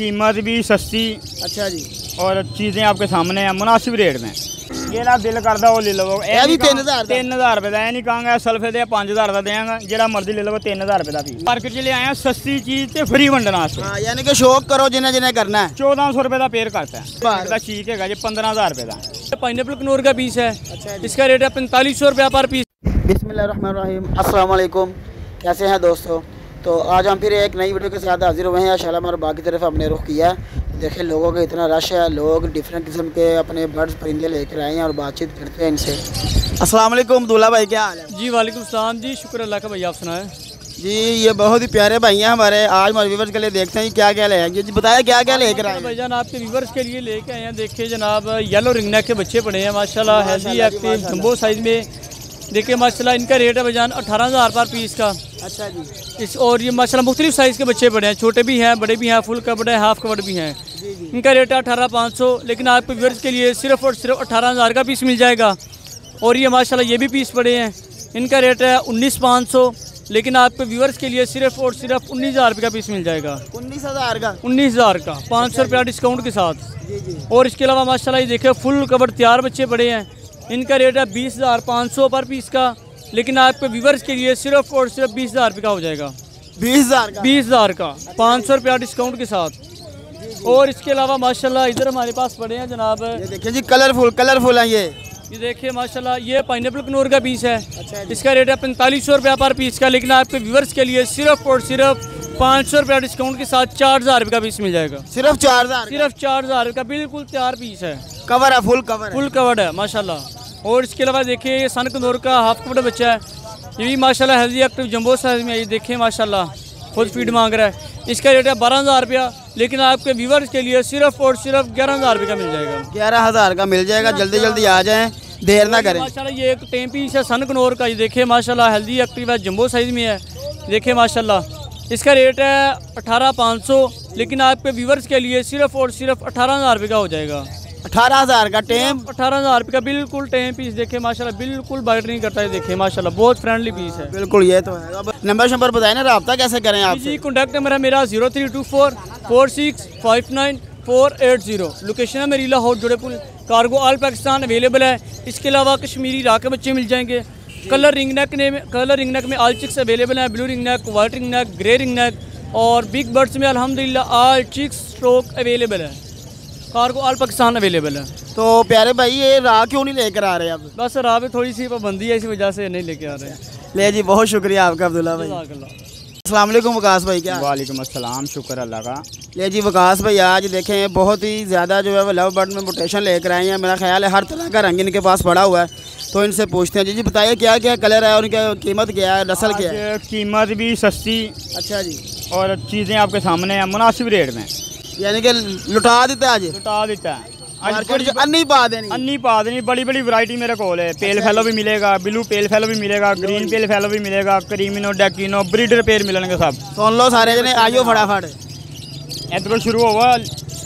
कीमत भी सस्ती अच्छा जी और चीज़ें आपके सामने हैं मुनासिब रेट में ਜਿਹੜਾ ਦਿਲ ਕਰਦਾ ਉਹ ਲੈ ਲਵੋ ਇਹ ਵੀ 3000 ਦਾ? 3000 ਰੁਪਏ ਦਾ ਇਹ ਨਹੀਂ ਕਹਾਂਗਾ ਸਲਫੇ ਦੇ 5000 ਦਾ ਦੇਵਾਂਗਾ ਜਿਹੜਾ ਮਰਜ਼ੀ ਲੈ ਲਵੋ 3000 ਰੁਪਏ ਦਾ ਵੀ ਮਾਰਕੀਟ 'ਚ ਲੈ ਆਇਆ ਸਸਤੀ ਚੀਜ਼ ਤੇ ਫ੍ਰੀ ਵੰਡਣ ਵਾਸਤੇ हाँ यानी कि शौक करो जिन्हें जिन्हें करना है 1400 ਰੁਪਏ ਦਾ ਪੇਰ ਕਰਤਾ ਬਾਹਰ। ਹੈ ਇਹਦਾ ਚੀਕ ਹੈਗਾ ਜੀ 15000 ਰੁਪਏ ਦਾ पाइनएप्पल कनौर का पीस है अच्छा जी इसका रेट है पैंतालीस सौ रुपया पर पीस बिस्मिल्लाहिर्रहमानिर्रहीम अस्सलाम वालेकुम कैसे हैं दोस्तों तो आज हम फिर एक नई वीडियो के साथ हाजिर हुए हैं। शाला बाग की तरफ़ हमने रुख किया है। देखें लोगों का इतना रश है लोग डिफरेंट किस्म के अपने बर्ड्स परिंदे लेकर आए हैं और बातचीत करते हैं इनसे। अस्सलाम वालेकुम दूल्हा भाई क्या हाल है? जी वालेकुम सलाम जी शुक्र अल्लाह का भैया आप सुनाए। जी ये बहुत ही प्यारे भाई हैं हमारे। आज हमारे व्यूवर्स के लिए देखते हैं क्या क्या ले आएँगे जी बताया क्या क्या लेकर आए भाईजान आपके व्यूवर्स के लिए लेके आए हैं। देखिए जनाब येलो रिंगनेक के बच्चे पड़े हैं माशाल्लाह हेल्दी एक्टिव जम्बो साइज़ में। देखिए माशाल्लाह इनका रेट है भाईजान अठारह हज़ार पर पीस का। अच्छा जी। इस और ये माशाल्लाह मुख्तलिफ़ साइज़ के बच्चे पड़े हैं छोटे भी हैं बड़े भी हैं फुल कवर्ड है हाफ़ कवर्ड भी हैं। इनका रेट है अठारह पाँच सौ लेकिन आपके व्यूवर्स के लिए सिर्फ़ और सिर्फ़ अठारह हज़ार का पीस मिल जाएगा। और ये माशाल्लाह ये भी पीस पड़े हैं। इनका रेट है उन्नीस पाँच सौ लेकिन आपके व्यूवर्स के लिए सिर्फ़ और सिर्फ़ उन्नीस हज़ार रुपये का पीस मिल जाएगा। उन्नीस हज़ार का? उन्नीस हज़ार का पाँच सौ रुपया डिस्काउंट के साथ। जी जी। और इसके अलावा माशाल्लाह ये देखिए फुल कवर तैयार बच्चे पड़े हैं। इनका रेट है बीस हज़ार पाँच सौ पर पीस का। लेकिन आपके व्यूवर्स के लिए सिर्फ़ और सिर्फ़ बीस हज़ार रुपये का हो जाएगा। बीस हज़ार बीस हज़ार का पाँच सौ रुपया डिस्काउंट के साथ। और इसके अलावा माशाल्लाह इधर हमारे पास पड़े हैं जनाब। ये देखिए जी कलरफुल कलरफुल है ये। ये देखिए माशाल्लाह ये पाइनएप्पल कनौर का पीस है। अच्छा इसका रेट है पैंतालीस सौ रुपया पर पीस का लेकिन आपके व्यूवर्स के लिए सिर्फ़ और सिर्फ़ पाँच सौ रुपया डिस्काउंट के साथ चार हज़ार रुपये का पीस मिल जाएगा। सिर्फ़ चार हज़ार सिर्फ़ चार हज़ार का बिल्कुल तैयार पीस है। कवर है फुल कवर फुल कवर्ड है माशाल्लाह। और इसके अलावा देखिए ये सन कनौर का हाफ़ कवर्ड बच्चा है। ये भी माशाल्लाह हेल्दी एक्टिव जम्बो साइज़ में है। ये देखिए माशाल्लाह खुद फ़ीड मांग रहा है। इसका रेट है बारह हज़ार रुपया लेकिन आपके व्यूवर्स के लिए सिर्फ़ और सिर्फ़ ग्यारह हज़ार रुपये का मिल जाएगा। ग्यारह हज़ार का मिल जाएगा। जल्दी जल्दी आ जाएँ देर ना करें। माशाल्लाह ये एक टेम पीस है सन कनौर का। ये देखिए माशाल्लाह हेल्दी एक्टिव है जम्बो साइज़ में है। देखिए माशाल्लाह इसका रेट है अठारह पाँच सौ लेकिन आपके व्यूवर्स के लिए सिर्फ़ और सिर्फ़ अठारह हज़ार रुपये का हो जाएगा। अठारह हज़ार का टेम। अठारह हज़ार रुपये का बिल्कुल टेम पीस देखिए माशाल्लाह बिल्कुल बाइट नहीं करता है देखिए माशाल्लाह बहुत फ्रेंडली पीस है। बिल्कुल ये तो है। अब नंबर शंबर बताए ना रब्ता कैसे करें आप? जी कॉन्टैक्ट नंबर है मेरा zero three two four four six five nine four eight zero location है मेरी Lahore Jorepul cargo all Pakistan available है। इसके अलावा कश्मीरी राह के बच्चे मिल जाएँगे। कलर रिंग नेक ने कलर रिंग नेक में आल चिक्स अवेलेबल हैं। Blue ring neck white ring neck grey ring neck और बिग बर्ड्स में अल्हम्दुलिल्लाह आल चिक्स स्ट्रोक अवेलेबल है। कार्गो ऑल पाकिस्तान अवेलेबल है। तो प्यारे भाई ये राह क्यों नहीं लेकर आ रहे अब बस राह में थोड़ी सी पाबंदी है इस वजह से नहीं लेके आ रहे। हैं ले जी बहुत शुक्रिया आपका अब्दुल्ला भाई। वालेकुम वकास भाई क्या वालेकुम अस्सलाम शुक्र अल्लाह का। ले जी वकास भाई आज देखें बहुत ही ज़्यादा जो है वो लव बर्ड में मोटेशन लेकर आए हैं। मेरा ख्याल है हर तरह का रंग इनके पास पड़ा हुआ है तो इनसे पूछते हैं। जी जी बताइए क्या क्या कलर है और इनका कीमत क्या है नसल क्या है? कीमत भी सस्ती अच्छा जी। और चीज़ें आपके सामने हैं मुनासिब रेट में। यानी कि लुटा देते हैं आज। लुटा देता। है मार्केट जो अन्नी पा देनी। अन्नी पा देनी बड़ी बड़ी वैरायटी मेरे कोल है। पेल फैलो भी मिलेगा ब्लू पेल फैलो भी मिलेगा ग्रीन पेल फैलो भी मिलेगा क्रीमिनो डेकिनो ब्रीडर पेड़ मिलेंगे सब। सुन लो सारे जने आइयो फटाफट। इधरों शुरू होगा।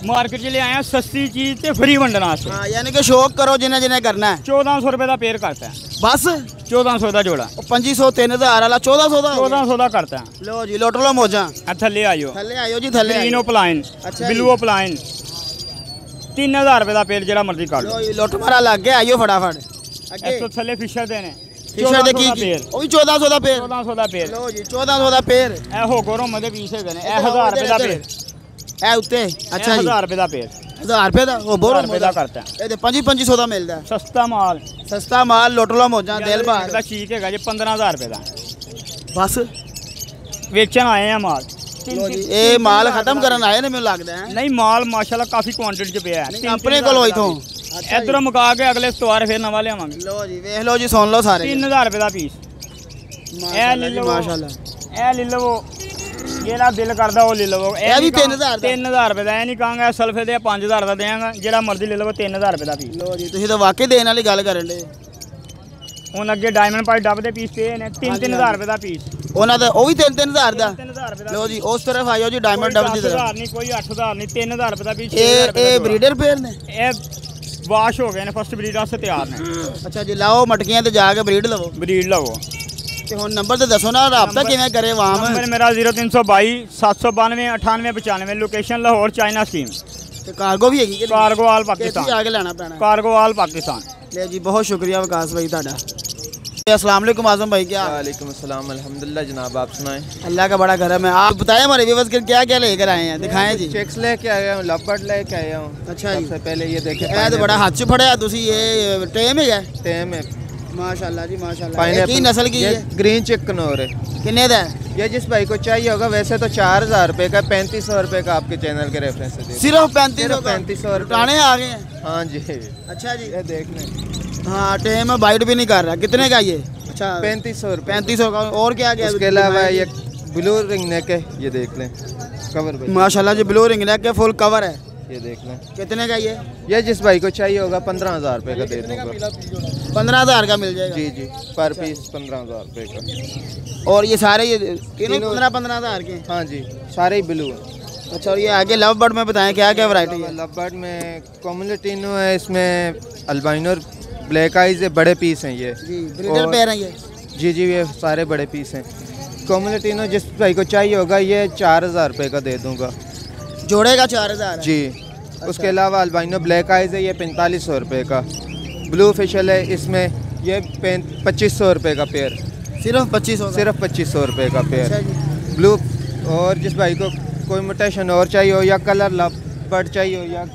मार्केट च ले आए सस्ती चीज़ फ्री वंडना यानी कि शौक करो जिन्हें जिन्हें करना है। चौदह सौ रुपये का पेड़ करता है। बस। 1400 ਦਾ ਜੋੜਾ ਉਹ 2503 ਦਾ ਹਾਰ ਵਾਲਾ 1400 ਦਾ 1400 ਦਾ ਕਰਤਾ ਲਓ ਜੀ ਲੋਟੋ ਲੋ ਮੋਜਾਂ ਆ ਥੱਲੇ ਆਇਓ ਥੱਲੇ ਆਇਓ ਜੀ ਥੱਲੇ ਗ੍ਰੀਨ ਪਲਾਈਨ ਬਲੂ ਪਲਾਈਨ 3000 ਰੁਪਏ ਦਾ ਪੇੜ ਜਿਹੜਾ ਮਰਜ਼ੀ ਕੱਢ ਲਓ ਲਓ ਜੀ ਲੋਟੋ ਮਾਰਾ ਲੱਗ ਗਿਆ ਆਇਓ ਫਟਾਫਟ ਅੱਗੇ ਇਸ ਤੋਂ ਥੱਲੇ ਫਿਸ਼ਰ ਦੇ ਨੇ ਫਿਸ਼ਰ ਦੇ ਕੀ ਦਾ ਕੀ ਪੇੜ ਉਹ ਵੀ 1400 ਦਾ ਪੇਰ 1400 ਦਾ ਪੇੜ ਲਓ ਜੀ 1400 ਦਾ ਪੇਰ ਇਹ ਹੋ ਗੋਰੋਂ ਮਦੇ ਪੀਸ ਹੈਗੇ ਨੇ ਇਹ 1000 ਰੁਪਏ ਦਾ ਪੇੜ ਇਹ ਉੱਤੇ ਅੱਛਾ ਜੀ 1000 ਰੁਪਏ ਦਾ ਪੇੜ 1000 ਰੁਪਏ ਦਾ ਉਹ ਬੋਰੋ ਹਜ਼ਾਰ ਰੁਪਏ ਦਾ ਕਰਤਾ। ਇਹ ਤੇ 2500 ਦਾ ਮਿਲਦਾ। ਸਸਤਾ ਮਾਲ। ਸਸਤਾ ਮਾਲ ਲੁੱਟ ਲੋ ਮੋਜਾਂ ਦਿਲ ਇਹਦਾ ਬਾਹਰ ਚੀਕ ਹੈਗਾ ਜੀ 15000 ਰੁਪਏ ਦਾ। ਬਸ। ਵੇਚਣ ਆਏ ਆ ਮਾਲ। ਇਹ ਮਾਲ ਖਤਮ ਕਰਨ ਆਏ ਨੇ ਮੈਨੂੰ ਲੱਗਦਾ ਨਹੀਂ ਮਾਲ ਮਾਸ਼ਾਅੱਲਾ ਕਾਫੀ ਕੁਆਂਟੀਟੀ ਚ ਪਿਆ ਹੈ। ਆਪਣੇ ਕੋਲੋਂ ਇਥੋਂ। ਇਧਰੋਂ ਮੁਕਾ ਕੇ ਅਗਲੇ ਸਤਵਾਰ ਫੇਰ ਨਵਾਂ ਲਿਆਵਾਂਗੇ। ਲੋ ਜੀ ਵੇਖ ਲੋ ਜੀ ਸੁਣ ਲੋ ਸਾਰੇ। 3000 ਰੁਪਏ ਦਾ ਪੀਸ ਲਓ। ਮਾਸ਼ਾਅੱਲਾ। ਇਹ ਲੈ ਲਵੋ ਜਿਹੜਾ ਦਿਲ ਕਰਦਾ ਉਹ ਲੈ ਲਵੋ। ਇਹ ਵੀ 3000 ਦਾ? 3000 ਰੁਪਏ ਦਾ ਇਹ ਨਹੀਂ ਕਹਾਂਗਾ ਸਲਫੇ ਦੇ 5000 ਦਾ ਦੇਵਾਂਗਾ ਜਿਹੜਾ ਮਰਜ਼ੀ ਲੈ ਲਵੋ 3000 ਰੁਪਏ ਦਾ ਪੀਸ ਲੋ ਜੀ ਤੁਸੀਂ ਤਾਂ ਵਾਕਈ ਦੇਣ ਵਾਲੀ ਗੱਲ ਕਰਨ ਦੇ। ਹੁਣ ਅੱਗੇ ਡਾਇਮੰਡ ਪਾਈ ਡੱਬ ਦੇ ਪੀਸ ਪਏ ਨੇ 3-3000 ਰੁਪਏ ਦਾ ਪੀਸ ਉਹਨਾਂ ਦਾ ਉਹ ਵੀ 3-3000 ਦਾ। 3000 ਰੁਪਏ ਦਾ ਲੋ ਜੀ ਉਸ ਤਰਫ ਆਇਓ ਜੀ ਡਾਇਮੰਡ ਡਬਲ ਦੀ ਤਰਫ। 8000 ਨਹੀਂ ਕੋਈ 8000 ਨਹੀਂ 3000 ਰੁਪਏ ਦਾ ਪੀਸ ਇਹ ਇਹ ਬਰੀਡਰ ਪੇਰ ਨੇ? ਇਹ ਵਾਸ਼ ਹੋ ਗਏ ਨੇ ਫਸਟ ਬਰੀਡ ਵਾਸਤੇ ਤਿਆਰ ਨੇ। ਅੱਛਾ ਜੀ ਲਾਓ ਮਟਕੀਆਂ ਤੇ ਜਾ ਕੇ ਬਰੀਡ ਲਵੋ। ਬਰੀਡ ਲਵੋ। ਤੇ ਹੁਣ ਨੰਬਰ ਤੇ ਦੱਸੋ ਨਾ ਰਾਬਤਾ ਕਿਵੇਂ ਕਰੇ ਵਾਮ नंबर मेरा जीरो तीन सौ बाईस सात सौ बानवे अठानवे पचानवे लोकेशन लाहौर चाइना स्कीम ਤੇ ਕਾਰਗੋ ਵੀ ਹੈਗੀ ਕਿ ਨਹੀਂ? कार्गो आल ਕਿ ਇੱਥੇ पाकिस्तान ਆ ਕੇ ਲੈਣਾ ਪੈਣਾ कार्गो आल पाकिस्तान ले जी बहुत शुक्रिया विकास भाई ਤੁਹਾਡਾ अस्सलाम वालेकुम आजम भाई क्या हाल? वालेकुम अस्सलाम अल्हम्दुलिल्लाह जनाब आप सुनाएं अल्लाह का बड़ा करम है आप बताएं हमारे व्यूवर्स के क्या क्या लेकर आए हैं दिखाएं जी चेक्स लेके आया हूँ लपट लेके आया हूँ अच्छा जी सबसे पहले ये देखे ਇਹ ਤਾਂ ਬੜਾ ਹੱਥ 'ਚ ਫੜਿਆ ਤੁਸੀਂ ਇਹ ਟੇਮ ਹੈਗਾ टाइम है माशाल्लाह जी माशाल्लाह। की नस्ल की ये ग्रीन चिक कनौर कितने का है? ये जिस भाई को चाहिए होगा वैसे तो चार हज़ार रुपये का पैंतीस सौ रुपये का आपके चैनल के रेफरेंस से सिर्फ़ पैंतीस पैंतीस सौ रुपये आ गए हाँ? जी। अच्छा जी। ये देख लें हाँ टेम बाइट भी नहीं कर रहा। कितने का ये? अच्छा पैंतीस सौ पैंतीस सौ का। और क्या क्या? इसके अलावा ये ब्लू रिंग नेक है ये देख लें। कवर माशाल्लाह जी ब्लू रिंग नेक है फुल कवर है। ये देख लें। कितने का ये? ये जिस भाई को चाहिए होगा पंद्रह हज़ार रुपये का दे दूँगा। पंद्रह हज़ार का मिल जाएगा? जी जी। पर पीस पंद्रह हज़ार रुपये का। और ये सारे ये तीनों पंद्रह पंद्रह हज़ार के? हाँ जी सारे ही ब्लू हैं। अच्छा और ये आगे लव बर्ड में बताएँ क्या क्या वैरायटी है? लव बर्ड में कॉमुलेटिनो है इसमें अल्बाइनो ब्लैक आइज़ है बड़े पीस हैं ये। जी और- है ये? जी जी ये सारे बड़े पीस हैं। कॉमुलेटिनो जिस भाई को चाहिए होगा ये चार हज़ार रुपये का दे दूँगा। जोड़े का चार हज़ार? जी। अच्छा। उसके अलावा अल्बाइनो ब्लैक आइज़ है ये पैंतालीस सौ रुपये का। ब्लू फिशल है इसमें ये पच्चीस सौ रुपये का पेयर सिर्फ़ पच्चीस सौ सिर्फ़ पच्चीस सौ रुपये का अच्छा पेयर जी। ब्लू और जिस भाई को कोई मोटेशन और चाहिए हो या कलर लपट चाहिए हो या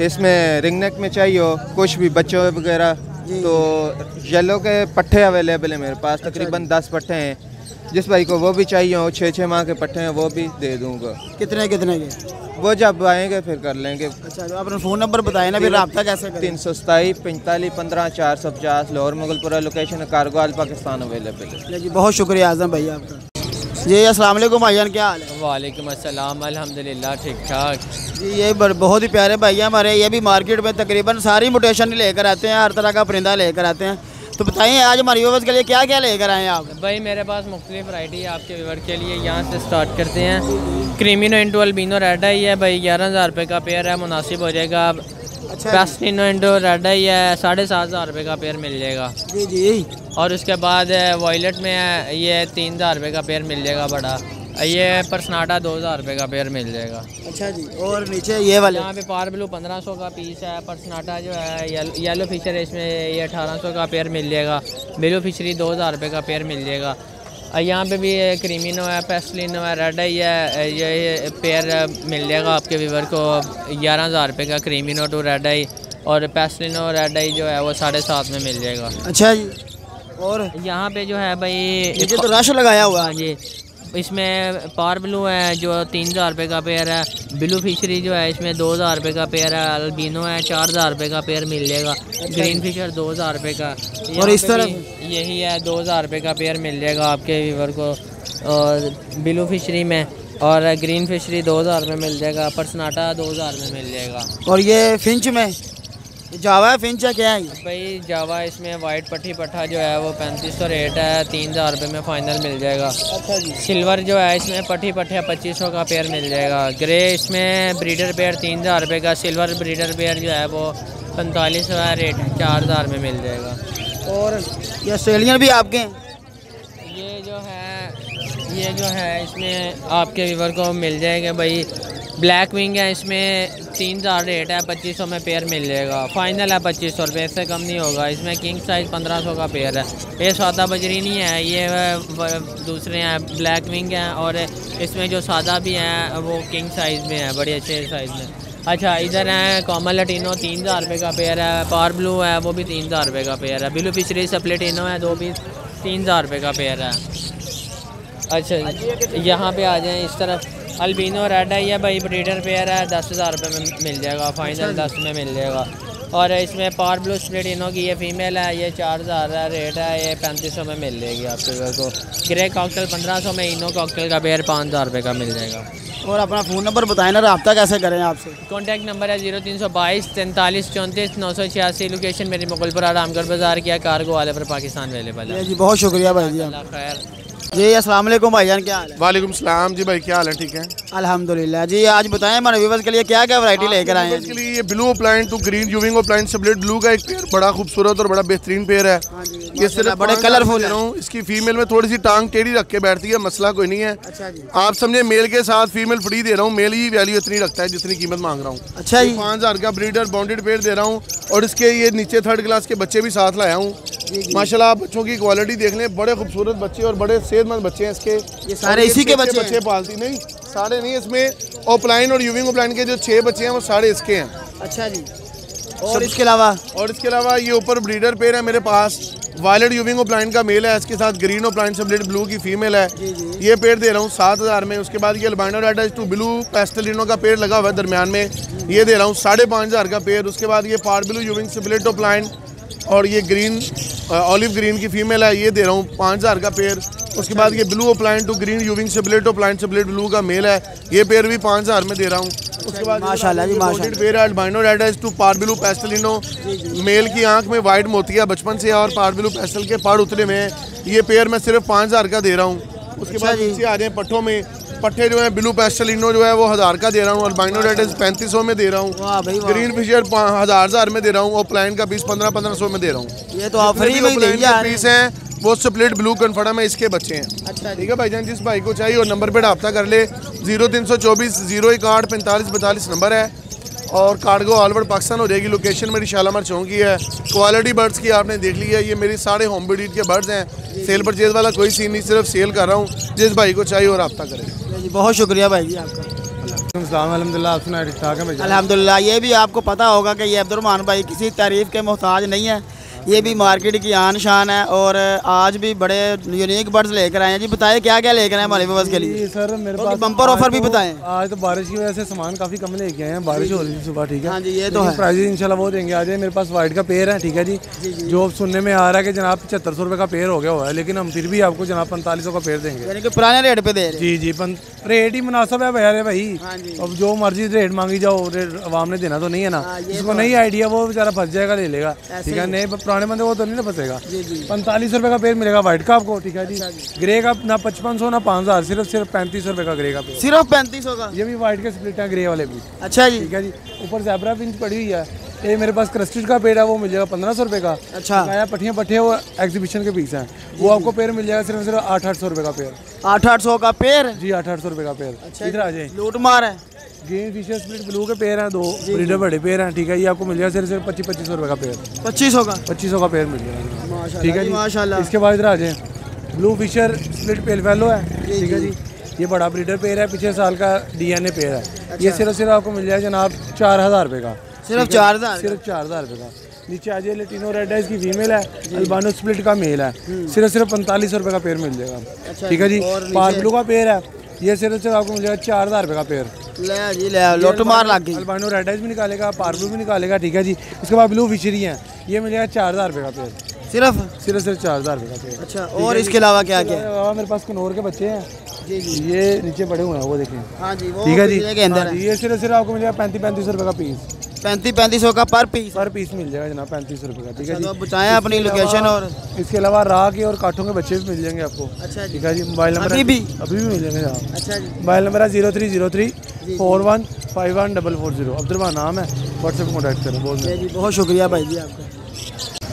इसमें रिंगनेक में चाहिए हो कुछ भी बच्चों वगैरह तो येलो के पट्टे अवेलेबल है मेरे पास। तकरीबन दस पट्टे हैं। जिस भाई को वो भी चाहिए हो छः छः माह के पट्टे हैं वो भी दे दूँगा। कितने कितने के? वो जब आएँगे फिर कर लेंगे। अच्छा तो अपना फ़ोन नंबर बताया ना फिर रब्ता कैसे तीन सौ सताईस पैंतालीस पंद्रह चार सौ पचास Lahore Mughalpura location cargo all Pakistan available है। जी बहुत शुक्रिया आज़म भाई आपका। जी अस्सलाम वालेकुम भाईजान क्या हाल है? वालेकुम अस्सलाम अल्हम्दुलिल्लाह ठीक ठाक। जी ये बहुत ही प्यारे भाई हैं हमारे ये भी मार्केट में तकरीबन सारी मोटेशन लेकर आते हैं हर तरह का परिंदा लेकर आते हैं। तो बताइए आज हमारी व्यूवर्स के लिए क्या क्या लेकर आए हैं आप? भाई मेरे पास मुख्तलिफ़ वराइटी है आपके व्यूवर के लिए। यहाँ से स्टार्ट करते हैं। Creamino into albino red eye है भाई ग्यारह हज़ार रुपये का पेयर है मुनासिब हो जाएगा। अच्छा। पेस्टिनो इंटू रेड आई है साढ़े सात हज़ार रुपये का पेयर मिल जाएगा। जी जी। और उसके बाद वॉयलेट में है ये तीन हज़ार रुपये का पेयर मिल जाएगा बड़ा। ये परसनाटा दो हज़ार रुपये का पेयर मिल जाएगा। अच्छा जी और नीचे ये वाले? यहाँ पे पार ब्लू पंद्रह सौ का पीस है परसनाटा जो है येलो, येलो फिशर है इसमें ये अठारह सौ का पेयर मिल जाएगा। ब्लू फिशरी दो हज़ार रुपये का पेयर मिल जाएगा। यहाँ पे भी ये क्रीमिनो है पेस्लिनो है रेड आई है ये ये पेयर मिल जाएगा आपके व्यूवर को ग्यारह हज़ार रुपये का क्रीमिनो टू रेड आई और पेस्लिनो रेड आई जो है वो साढ़े सात में मिल जाएगा। अच्छा जी और? यहाँ पे जो है भाई नीचे तो रश लगाया हुआ हाँ। है जी इसमें पार ब्लू है जो तीन हज़ार रुपये का पेयर है। ब्लू फिशरी जो है इसमें दो हज़ार रुपये का पेयर है। अल्बिनो है चार हज़ार रुपये का पेयर मिल जाएगा ग्रीन फिशर दो हज़ार रुपये का। और इस तरह यही है दो हज़ार रुपये का पेयर मिल जाएगा आपके व्यूवर को। और ब्लू फिशरी में और ग्रीन फिशरी दो हज़ार में मिल जाएगा। परसनाटा दो हज़ार में मिल जाएगा। और ये फिंच में? जावा है फिंच है क्या है भाई जावा इसमें वाइट पट्टी पट्टा जो है वो पैंतीस सौ रेट है तीन हज़ार रुपये में फ़ाइनल मिल जाएगा। अच्छा जी। सिल्वर जो है इसमें पट्टी पट्टिया पच्चीस सौ का पेयर मिल जाएगा। ग्रे इसमें ब्रीडर पेयर तीन हज़ार रुपये का सिल्वर ब्रीडर पेयर जो है वो पैंतालीस सौ रेट है चार हज़ार में मिल जाएगा। और ये ऑस्ट्रेलियन भी आपके हैं? ये जो है ये जो है इसमें आपके व्यूवर को मिल जाएगा भाई ब्लैक विंग है, इसमें तीन हज़ार रेट है, पच्चीस सौ में पेयर मिल जाएगा। फाइनल है पच्चीस सौ रुपये इससे कम नहीं होगा। इसमें किंग साइज़ पंद्रह सौ का पेयर है। ये सादा बजरी नहीं है, ये दूसरे हैं ब्लैक विंग हैं, और इसमें जो सादा भी हैं, वो किंग साइज़ में है, बड़े अच्छे साइज़ में। अच्छा इधर है कॉमन लटीनो तीन हज़ार रुपये का पेयर है। पार ब्लू है, वो भी तीन हज़ार रुपये का पेयर है। ब्लू फिशरी सप्लेटिनो है, दो भी तीन हज़ार रुपये का पेयर है। अच्छा यहाँ पे आ जाएँ, इस तरफ़। अल्बिनो रेड है ये भाई ब्रीडर पेयर है दस हज़ार रुपये में मिल जाएगा फाइनल दस में मिल जाएगा। और इसमें पार ब्लू स्प्लेटिनो की ये फीमेल है ये चार हज़ार है रेट है ये पैंतीस सौ में मिल जाएगी आपके घर को। ग्रे कॉकटेल पंद्रह सौ में इनो कॉकटेल का पेयर पाँच हज़ार रुपये का मिल जाएगा। और अपना फ़ोन नंबर बताएँ ना रब्ता कैसे करें आपसे? कॉन्टैक्ट नंबर है ज़ीरो तीन सौ बाईस तैंतालीस चौंतीस नौ सौ छियासी लोकेशन मेरी मुगलपुरा रामगढ़ बाज़ार किया कार्गो वाले पर पाकिस्तान अवेलेबल है। जी बहुत शुक्रिया भाई जी खैर। जी अस्सलाम वालेकुम भाईजान क्या हाल है? वालेकुम सलाम जी भाई क्या हाल है? ठीक है? अल्हम्दुलिल्लाह जी आज बताएँ हमारे व्यूवर्स के लिए क्या क्या वैरायटी लेकर आए हैं? इसके लिए ये blue plant to green यूविंग plant सबलेट ब्लू का एक पेयर बड़ा खूबसूरत और बड़ा बेहतरीन पेयर है। ये सिर्फ़ हाँ बड़े दे है। हूँ। इसकी फीमेल में थोड़ी सी टांग टेढ़ी रख के बैठती है मसला कोई नहीं है। अच्छा जी। आप समझे मेल के साथ फीमेल फ्री दे रहा हूँ मेल ही वैल्यू इतनी रखता है जितनी कीमत मांग रहा हूँ। अच्छा जी। पाँच हज़ार का ब्रीडर बॉन्डेड पेयर दे रहा हूँ और इसके ये नीचे थर्ड क्लास के बच्चे भी साथ लाया हूँ। माशाल्लाह बच्चों की क्वालिटी देख लें बड़े खूबसूरत बच्चे और बड़े सेहतमंद बच्चे हैं इसके। ये सारे इसी के बच्चे बच्चे पालती नहीं सारे नहीं इसमें ओपलाइन और यूविंग ओपलाइन के जो छह बच्चे हैं वो सारे इसके हैं। अच्छा जी। और इसके अलावा? और इसके अलावा ये ऊपर ब्रीडर पेयर है मेरे पास वायलेट यूविंग ओपलाइन का मेल है इसके साथ ग्रीन ओपलाइन सबलेट ब्लू की फीमेल है। ये पेड़ दे रहा हूँ सात हज़ार में उसके बाद ये albino red to blue pastelino का पेड़ लगा हुआ है दरमियान में। ये दे रहा हूँ साढ़े पाँच हज़ार का पेड़ उसके बाद ये पार ब्लू यूविंग सबलेट ओपलाइन और ये ग्रीन ऑलिव ग्रीन की फीमेल है ये दे रहा हूँ पाँच हज़ार का पेड़ उसके बाद ये ब्लू ओपलाइन टू ग्रीन यूविंग सबलेट ओपलाइन सबलेट ब्लू का मेल है। ये पेड़ भी पाँच हज़ार में दे रहा हूँ। उसके बाद माशाल्लाह जी, माशाल्लाह। पेड़ है albino red to parblue pastelino male की आँख में वाइट मोती है बचपन से और पारबिलू पेस्टल के पड़ उतरे में हैं। ये पेयर मैं सिर्फ़ पाँच हज़ार का दे रहा हूँ। उसके बाद जी। नीचे आ जाए पट्ठों में। पट्टे जो है ब्लू पेस्टलिनो जो है वो हज़ार का दे रहा हूँ अल्बाइनो रेड पैंतीस सौ में दे रहा हूँ। ग्रीन फिशर हज़ार हज़ार में दे रहा हूँ और प्लाइन का बीस पंद्रह पंद्रह सौ में दे रहा हूँ। ये तो आप फ्री में ही पीस हैं वो स्प्लिट ब्लू कन्फर्म है इसके बच्चे हैं। अच्छा ठीक है भाईजान जिस भाई को चाहिए और नंबर पे रब्ता कर ले ज़ीरो तीन सौ चौबीस ज़ीरो एक आठ पैंतालीस बैतालीस नंबर है। और कार्गो ओवर पाकिस्तान हो जाएगी लोकेशन मेरी शालामार चौक की है। क्वालिटी बर्ड्स की आपने देख ली है ये मेरी सारे होम ब्रीड के बर्ड्स हैं। सेल परचेज वाला कोई सीन नहीं सिर्फ़ सेल कर रहा हूँ जिस भाई को चाहिए और रब्ता करें। जी बहुत शुक्रिया भाई जी आपका। अलहमदिल्ला है भाई ये भी आपको पता होगा कि ये अब्दुलरमान भाई किसी तारीफ़ के मोहताज नहीं है। ये भी मार्केट की आन शान है और आज भी बड़े यूनिक बर्ड्स लेकर आए हैं। जी बताइए क्या क्या लेकर आए हमारे व्यूवर्स के लिए? सर मेरे तो पास बम्पर ऑफ़र भी तो- बताएँ। आज तो बारिश की वजह से सामान काफ़ी कम लेके आए हैं बारिश हो रही है सुबह ठीक है। हाँ जी, ये तो है। प्राइजेज इंशाल्लाह वो देंगे। आज मेरे पास वाइट का पेड़ है ठीक है जी। जो सुनने में आ रहा है कि जनाब पचहत्तर सौ का पेड़ हो गया हुआ है लेकिन हम फिर भी आपको जनाब पैंतालीस का पेड़ देंगे। यानी कि पुराने रेट पे दे जी जी रेट ही मुनासब है भैया भाई। हाँ अब जो मर्ज़ी रेट मांगी जाओ रेट आवाम ने देना तो नहीं है ना। हाँ, जिसको नहीं आइडिया वो बेचारा फंस जाएगा ले लेगा। ठीक है नहीं पुराने बंदे वो तो नहीं ना फंसेगा। पैंतालीस रुपए का पेड़ मिलेगा व्हाइट का आपको ठीक है जी। ग्रे का ना पचपन सौ ना पाँच हज़ार सिर्फ़ सिर्फ़ पैंतीस रुपए का ग्रे का पेड़। सिर्फ़ पैंतीस होगा ये भी वाइट के स्प्लिट है ग्रे वाले भी। अच्छा जी। ठीक है जी। ऊपर जैबरा पिंच पड़ी हुई है। ये मेरे पास क्रस्टेड का पेड़ है वो मिल जाएगा पंद्रह सौ रुपये का। अच्छा। आया पट्टियाँ पट्टे वो एग्जीबिशन के पीस हैं। वो आपको पेड़ मिल जाएगा सिर्फ़ सिर्फ़ आठ आठ सौ रुपये का पेड़। आठ आठ सौ का पेड़? जी आठ आठ सौ रुपये का पेड़। इधर आ जाए लूट मार है। ग्रीन फिशर स्प्लिट ब्लू के पेड़ हैं दो। ब्रीडर बड़े पेड़ हैं ठीक है। ये आपको मिल जाएगा सिर्फ़ सिर्फ़ पच्चीस पच्चीस सौ रुपये का पेड़ पच्चीस सौ का? पच्चीस सौ का पेड़ मिल जाएगा ठीक है जी माशाल्लाह। इसके बाद इधर आ जाए। Blue Fischer split pale fallow है ठीक है जी। ये बड़ा ब्रीडर पेड़ है पिछले साल का डीएनए पेड़ है। ये सिर्फ़ सिर्फ़ आपको मिल जाएगा जनाब चार हज़ार रुपये का। सिर्फ़ चार हज़ार सिर्फ़ चार हज़ार रुपये का। नीचे आ जाए लेटिनो रेड है इसकी फीमेल है अल्बानो स्प्लिट का मेल है। सिर्फ़ सिर्फ़ पैंतालीस सौ रुपये का पेड़ मिल जाएगा। ठीक है जी पार ब्लू का पेड़ है ये सिर्फ़ सिर्फ़ आपको मिलेगा चार हज़ार रुपये का पेयर ले जी ले लूट मार लग गई। अल्बानो रेड आइज़ भी निकालेगा पार्बू भी निकालेगा ठीक है जी? उसके बाद ब्लू फिशरी है। ये मिलेगा चार हज़ार रुपये का पेयर सिर्फ़? सिर्फ़ सिर्फ़ चार हज़ार रुपये का पेयर अच्छा और इसके अलावा क्या क्या? है? मेरे पास कनौर के बच्चे हैं। जी जी। ये नीचे बड़े हुए हैं वो देखें। हाँ जी ठीक है जी? हाँ है जी, ये सिर्फ़ सिर्फ़ आपको मिलेगा पैंतीस पैंतीस रुपये का पीस पैंतीस पैंतीस सौ का पर पीस। पर पीस मिल जाएगा जनाब पैंतीस सौ रुपये का। ठीक है तो जी। बताएँ अपनी लोकेशन और इसके अलावा राह के और काठों के बच्चे भी मिल जाएँगे आपको। अच्छा ठीक है जी मोबाइल नंबर अभी भी? अभी भी मिल जाएँगे जनाब। अच्छा जी। मोबाइल नंबर है zero three zero three four one five one double four zero. Abdulrehman नाम है व्हाट्सएप कॉन्टैक्ट करें बहुत बहुत शुक्रिया भाई जी आपका।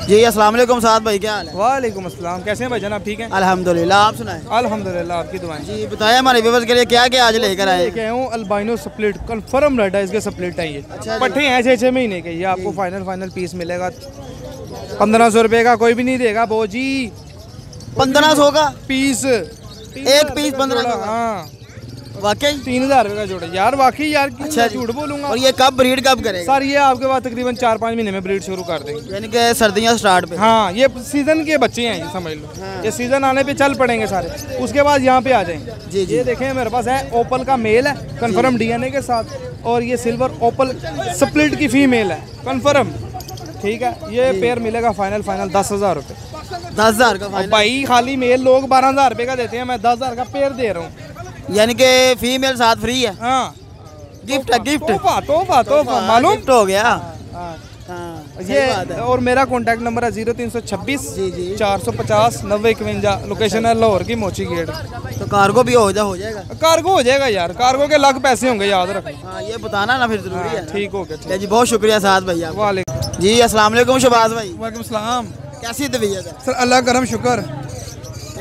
जी अस्सलाम वालेकुम साद भाई क्या हाल है? वालेकुम अस्सलाम कैसे हैं भाईजान आप ठीक हैं? अल्हम्दुलिल्लाह आप सुनाएँ? अल्हम्दुलिल्लाह आपकी दुआएँ जी बताएँ हमारे व्यूवर्स के लिए क्या क्या आज लेकर आए लेके आया हूँ अल्बाइनो स्प्लिट कंफर्म रेड है इसके स्प्लिट है ये। अच्छा। पट्टे हैं छः छः महीने के ये आपको फाइनल फाइनल पीस मिलेगा। पंद्रह सौ रुपये का कोई भी नहीं देगा बो जी। पंद्रह सौ का? पीस एक पीस पंद्रह हाँ। वाकई? तीन हज़ार रुपये का जोड़ा। यार वाकई यार अच्छा झूठ बोलूँगा? और ये कब ब्रीड कब करेगा? सर ये आपके पास तकरीबन चार पाँच महीने में ब्रीड शुरू कर देंगे। यानी कि सर्दियाँ स्टार्ट पे। हाँ ये सीज़न के बच्चे हैं ये समझ लो। ये सीज़न आने पे चल पड़ेंगे सारे। उसके बाद यहाँ पे आ जाएँगे। जी, जी। ये देखें मेरे पास है ओपल का मेल है कंफर्म डीएनए के साथ। और ये सिल्वर ओपल स्प्लिट की फीमेल है कन्फर्म ठीक है ये पेयर मिलेगा फाइनल फाइनल दस हज़ार रुपये। दस हज़ार का भाई खाली मेल लोग बारह हज़ार रुपये का देते हैं मैं दस हज़ार का पेयर दे रहा हूँ। यानी कि फीमेल साथ फ्री है। हाँ। गिफ्ट है गिफ्ट तोहफा तोहफा तोहफा मालूम? गिफ्ट हो गया। हाँ। हाँ ये और मेरा कॉन्टैक्ट नंबर है ज़ीरो तीन सौ छब्बीस। चार सौ पचास नब्बे इकवंजा लोकेशन है लाहौर की मोची गेट तो कार्गो भी हो जा हो जाएगा। कार्गो हो जाएगा यार। कार्गो के लाख पैसे होंगे याद रखो। हाँ ये बताना ना फिर ज़रूरी है ठीक हो गया जी बहुत शुक्रिया भाई आप वाले जी वालेकुम शबाज भाई। सलाम। कैसी तबीयत है? सर अल्लाह करम शुक्र।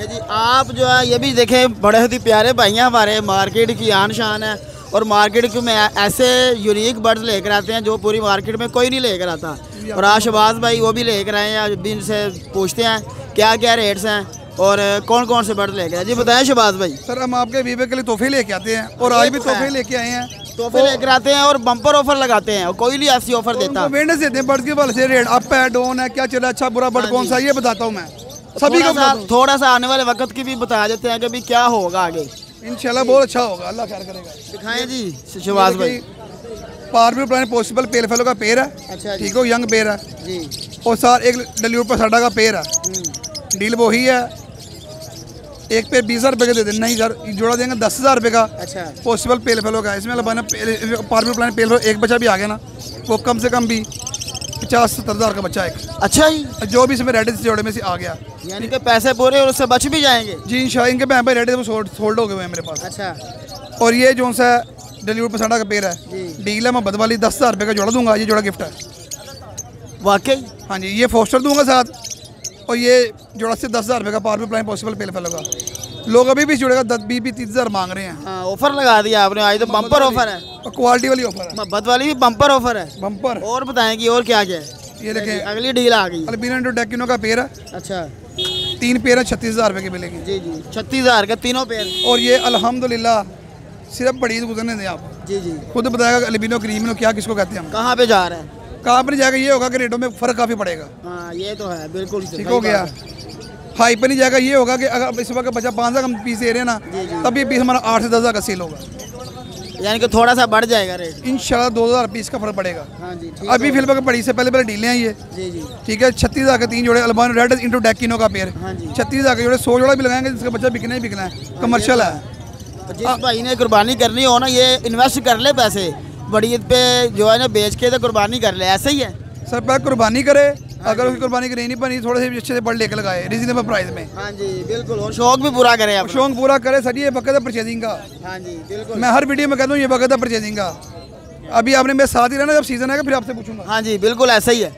जी आप जो है ये भी देखें बड़े ही प्यारे भाई हैं हमारे मार्केट की आन शान है। और मार्केट में ऐसे यूनिक बर्ड्स लेकर आते हैं जो पूरी मार्केट में कोई नहीं लेकर आता। और आज शबाज भाई वो भी लेकर आए हैं अभी इनसे पूछते हैं क्या क्या रेट्स हैं और कौन कौन से बर्ड लेकर आए। जी बताएँ शबाज भाई। सर हम आपके वीवे के लिए तोहफे लेके आते हैं और आज भी तोहफे लेके आए हैं। तोहफे लेकर आते हैं और बम्पर ऑफ़र लगाते हैं और कोई नहीं ऐसी ऑफ़र देता। अवेयरनेस देते हैं बर्ड के हवाले से रेट अप है डाउन है क्या चल रहा है अच्छा बुरा बर्ड हाँ कौन सा ये बताता हूँ मैं। सभी को हूँ थोड़ा सा आने वाले वक्त की भी बता देते हैं कि क्या होगा आगे। इंशाल्लाह बहुत अच्छा होगा अल्लाह खैर करेगा। दिखाएँ जी शबाज भाई। Parblue plan possible pale fallow का पेड़ है। अच्छा ठीक हो यंग पेड़ है। जी। और सार एक डलीवर पर साडा का पेड़ है। हम्म। डील वही है एक पेड़ बीस हज़ार रुपये का दे दें नहीं सर जोड़ा देंगे दस हज़ार रुपये का। अच्छा। पॉसिबल पेल फेलो का है। इसमें पारवी प्लान पेल फेलो एक बच्चा भी आ गया ना वो कम से कम भी पचास सत्तर हज़ार का बच्चा एक। अच्छा जी जो भी इसमें रेड जोड़े में से आ गया। यानी कि पैसे पूरे और उससे बच भी जाएँगे? जी शाह इनके बहन भाई रेड सोल्ड हो गए हुए हैं मेरे पास। अच्छा। और ये जो सा डिलीवर पसाडा का पेड़ है डील है मैं बदवाली दस हज़ार रुपये का जोड़ा दूँगा ये जोड़ा गिफ्ट है। वाकई? हाँ जी ये फोस्टर दूँगा साथ और ये जोड़ा से दस हज़ार रुपये का power plan possible pale fallow का। लोग अभी भी जुड़ेगा दस बीस बीस तीस हज़ार मांग रहे हैं। हाँ ऑफ़र लगा दिया आपने आज तो बम्पर ऑफ़र है। क्वालिटी वाली ऑफ़र है। मोहब्बत वाली भी बम्पर ऑफ़र है। बम्पर और बताएँ कि और क्या क्या है। ये देखें अगली डील आ गई। अल्बीना इंडो डेकिनो का पेड़ है। अच्छा। तीन पेड़ है छत्तीस हज़ार रुपये की मिलेगी। जी जी। छत्तीस हज़ार का तीनों पेयर और ये अल्हम्दुलिल्लाह सिर्फ़ बड़ी गुजरने दें आप। जी जी। खुद बताएगा अल्बीनो क्रीमिनो क्या किसको कहते हैं हम। कहाँ पे जा रहे हैं? कहाँ पर जाएगा ये होगा कि रेटों में फ़र्क काफ़ी पड़ेगा। हाँ ये तो है बिल्कुल ठीक हो गया। है। हाई पे नहीं जाएगा ये होगा कि अगर इस वक्त बच्चा पाँच हज़ार कम पीस दे रहे हैं ना तब ये पीस हमारा आठ से दस हज़ार का सेल होगा। यानी कि थोड़ा सा बढ़ जाएगा रेट इन दो हज़ार पीस का फ़र्क पड़ेगा। हाँ जी ठीक अभी फ़िल्म पड़ी से पहले पहले डीलें हैं ये। जी जी। ठीक है छत्तीस हज़ार के तीन जोड़े अलबान रेड इंटू डेकिनो का पेयर हाँ जी। छत्तीस हज़ार के जोड़े सौ जोड़ा भी लगाएँगे जिसका बच्चा बिकना ही बिकना है। कमर्शियल है। तो जिस भाई ने कुर्बानी करनी हो ना ये इन्वेस्ट कर ले पैसे। बड़ी ईद पे जो है ना बेच के तो कुर्बानी कर ले ऐसे ही है। सर पहले कुर्बानी करे अगर उसकी कुर्बानी करी नहीं बनी थोड़े से अच्छे से बड़ लेके लगाए रिजनेबल प्राइस में। हाँ जी बिल्कुल। और शौक भी पूरा करे शौक पूरा करे सर ये बकत है परचेजिंग का। हाँ जी बिल्कुल। मैं हर वीडियो में कहता हूँ ये बकत है परचेजिंग का। अभी आपने मेरे साथ ही रहना जब सीज़न आएगा फिर आपसे पूछूँगा। हाँ जी बिल्कुल ऐसा ही है।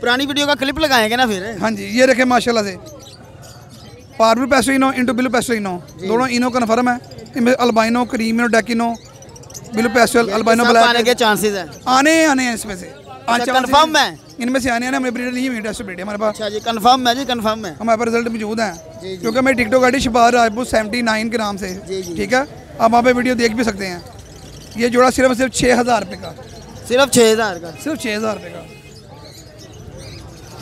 पुरानी वीडियो का क्लिप लगाएँगे ना फिर? हाँ जी ये रखे माशाल्लाह से। Parblue pastel into blue pastel ino. दोनों इनो कन्फर्म है। इनमें अल्बाइनो क्रीमिनो डेकिनो बिलू पेस्टल अल्बाइनो आने के ब्लैक चांसेस है। आने आने हैं इसमें से। हाँ, अच्छा, से- है? इनमें से आने हैं हमें ब्रीडर नहीं टेस्ट ब्रीड हमारे पास अच्छा जी कंफर्म है जी कंफर्म है। हमारे पास रिज़ल्ट मौजूद हैं। क्योंकि मेरी TikTok ID Shabar Rajput seventy nine के नाम से। ठीक है? आप वहाँ पे वीडियो देख भी सकते हैं। ये जोड़ा सिर्फ़ सिर्फ़ छः हज़ार रुपये का। सिर्फ़ छः हज़ार का? सिर्फ़ छः हज़ार रुपये का।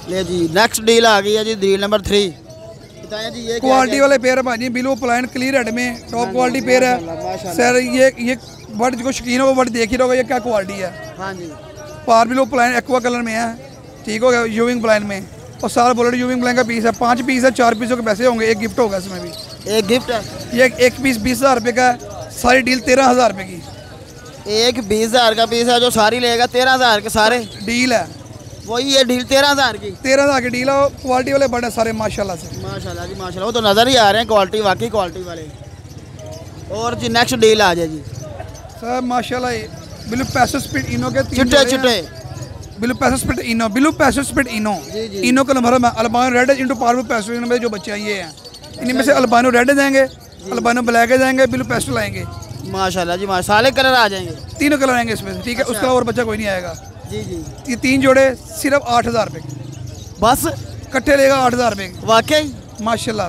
ले जी नेक्स्ट डील आ गई है जी डील नंबर थ्री बताएँ जी ये क्वालिटी वाले पेयर है भाजी बिलो प्लान क्लियर हेड में टॉप क्वालिटी पेयर है। सर ये ये वर्ड जो शौकीन हो वो वर्ड देख ही रहोगे ये क्या क्वालिटी है। हाँ जी। Parblue plan aqua colour में है। ठीक हो गया यूविंग प्लान में। और सारा बुलेट यूविंग प्लान का पीस है। पाँच पीस है चार पीसों के पैसे होंगे। एक गिफ्ट होगा इसमें भी। एक गिफ्ट है? ये एक पीस बीस हज़ार रुपये का है। सारी डील तेरह हज़ार रुपये की। एक बीस हज़ार का पीस है जो सारी लेगा तेरह हज़ार के सारे? डील है। वही ये डील तेरह हज़ार की? तेरह हज़ार की डील है। क्वालिटी वाले बड़े सारे माशाल्लाह से। माशाल्लाह जी माशाल्लाह। वो तो नज़र ही आ रहे हैं क्वालिटी वाकई क्वालिटी वाले। और जी नेक्स्ट डील आ जाए जी सर माशाल्लाह बिलू पैसो स्पीड इनो के तीन चिट्टे चिट्टे बिलू पैसो speed ino blue pastel speed ino. Ino का number albino red into parblue pastel इनमें जो बच्चे हैं ये हैं। इनमें से अल्बानो रेड जाएँगे अल्बानो ब्लैक जाएँगे बिलू पैस्टल आएँगे माशाल्लाह जी माशा सारे कलर आ जाएँगे। तीनों कलर आएँगे इसमें ठीक है? अच्छा। उसका और बच्चा कोई नहीं आएगा। जी जी। ये तीन जोड़े सिर्फ़ आठ हज़ार रुपये बस? कट्ठे लेगा आठ हज़ार रुपये वाकई? माशाल्लाह।